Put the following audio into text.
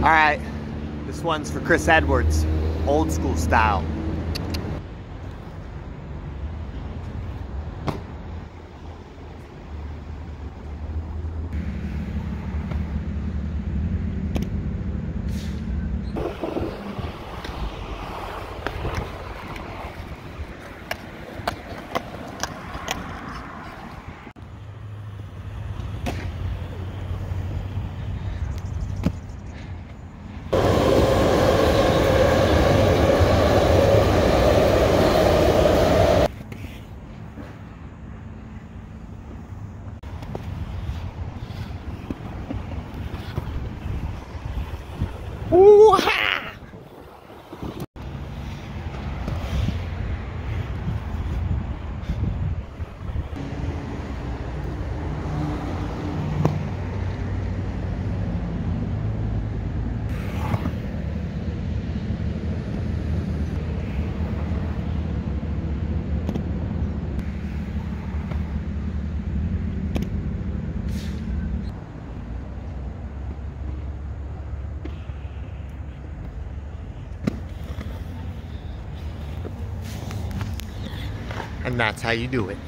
All right, this one's for Chris Edwards, old school style. Ooh-ha! And that's how you do it.